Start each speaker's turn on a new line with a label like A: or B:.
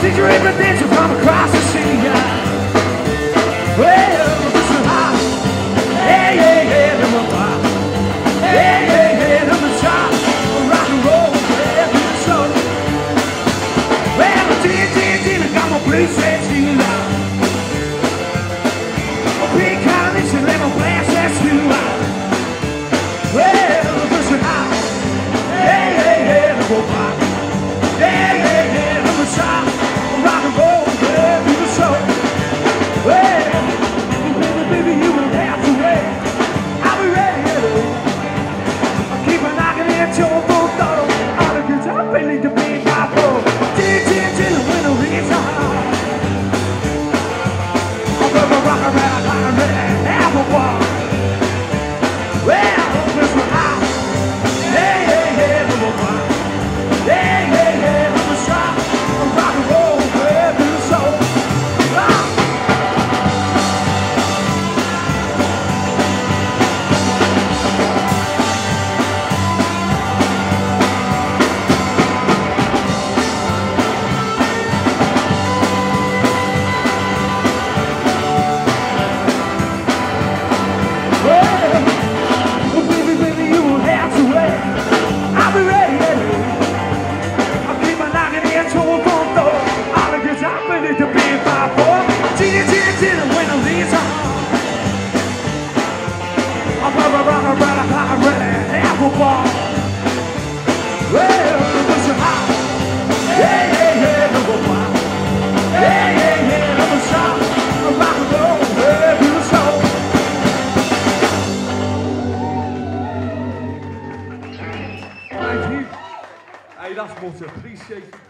A: Since you're in the danger from across the sea? Yeah. Well, so high Yeah, yeah, yeah, number five Yeah, yeah, yeah, number five Rock and roll, yeah, feel so Well, dear, dear, dear, I got my blue set you now A big kindness and let my blast that's you out Well, so high Yeah, yeah, yeah, number five that's more to appreciate.